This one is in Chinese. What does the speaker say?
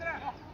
来，进，